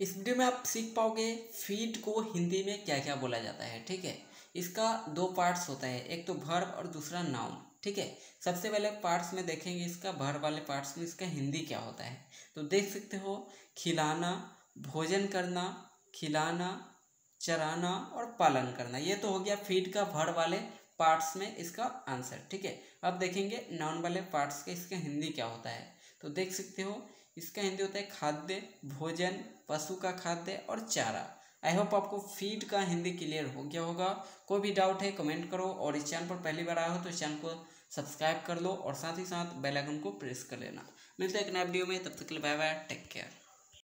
इस वीडियो में आप सीख पाओगे फ़ीड को हिंदी में क्या क्या बोला जाता है, ठीक है? इसका दो पार्ट्स होता है, एक तो भर्ब और दूसरा नाउन ठीक है? सबसे पहले पार्ट्स में देखेंगे इसका भर वाले पार्ट्स में इसका हिंदी क्या होता है। तो देख सकते हो, खिलाना, भोजन करना, खिलाना, चराना और पालन करना, ये तो हो गया फ़ीड का भर वाले पार्ट्स में इसका आंसर ठीक है? अब देखेंगे नाउन वाले पार्ट्स का इसका हिंदी क्या होता है। तो देख सकते हो, इसका हिंदी होता है खाद्य भोजन, पशु का खाद्य और चारा। आई होप आपको फ़ीड का हिंदी क्लियर हो गया होगा। कोई भी डाउट है कमेंट करो और इस चैनल पर पहली बार आया हो तो इस चैनल को सब्सक्राइब कर लो और साथ ही साथ बेल आइकन को प्रेस कर लेना। मिलते हैं एक नए वीडियो में, तब तक के लिए बाय बाय टेक केयर